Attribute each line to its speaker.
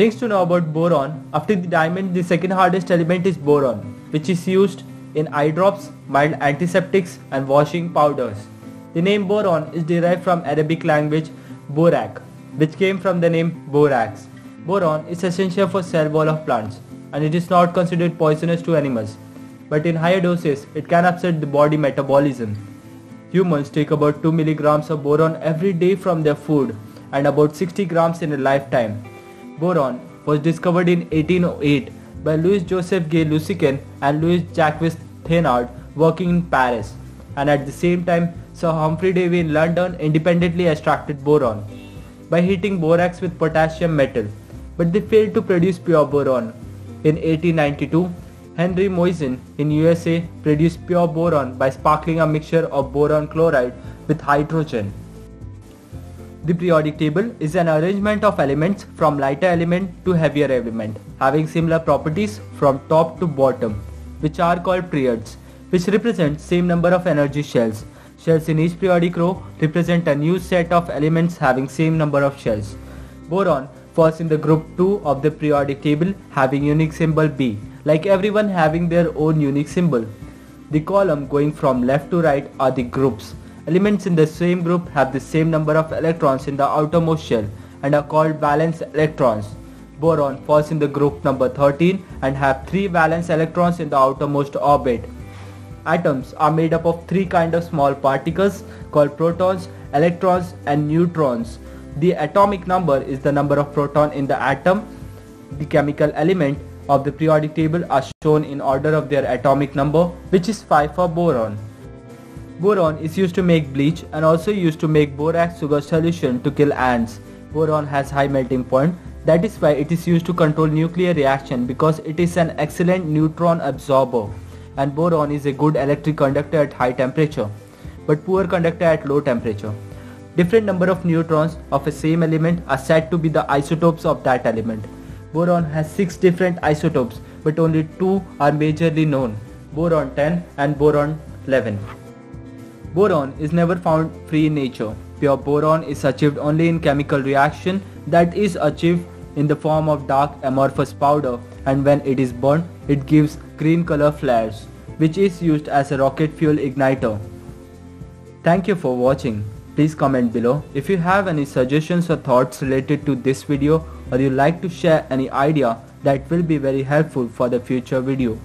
Speaker 1: Things to know about boron. After the diamond, the second hardest element is boron, which is used in eye drops, mild antiseptics and washing powders. The name boron is derived from Arabic language borak, which came from the name borax. Boron is essential for cell wall of plants and it is not considered poisonous to animals. But in higher doses, it can upset the body metabolism. Humans take about 2 milligrams of boron every day from their food and about 60 grams in a lifetime. Boron was discovered in 1808 by Louis Joseph Gay Lusican and Louis Jacques Thénard working in Paris and at the same time Sir Humphry Davy in London independently extracted boron by heating borax with potassium metal but they failed to produce pure boron. In 1892, Henri Moissan in USA produced pure boron by sparkling a mixture of boron chloride with hydrogen. The periodic table is an arrangement of elements from lighter element to heavier element having similar properties from top to bottom which are called periods which represent same number of energy shells. Shells in each periodic row represent a new set of elements having same number of shells. Boron falls in the group 2 of the periodic table having unique symbol B like everyone having their own unique symbol. The column going from left to right are the groups Elements in the same group have the same number of electrons in the outermost shell and are called valence electrons. Boron falls in the group number 13 and have 3 valence electrons in the outermost orbit. Atoms are made up of 3 kind of small particles called protons, electrons and neutrons. The atomic number is the number of proton in the atom. The chemical element of the periodic table are shown in order of their atomic number which is 5 for boron. Boron is used to make bleach and also used to make borax sugar solution to kill ants. Boron has high melting point. That is why it is used to control nuclear reaction because it is an excellent neutron absorber. And boron is a good electric conductor at high temperature, but poor conductor at low temperature. Different number of neutrons of a same element are said to be the isotopes of that element. Boron has 6 different isotopes, but only 2 are majorly known, boron 10 and boron 11. Boron is never found free in nature. Pure boron is achieved only in chemical reaction that is achieved in the form of dark amorphous powder and when it is burned it gives green color flares which is used as a rocket fuel igniter. Thank you for watching. Please comment below if you have any suggestions or thoughts related to this video or you like to share any idea that will be very helpful for the future video.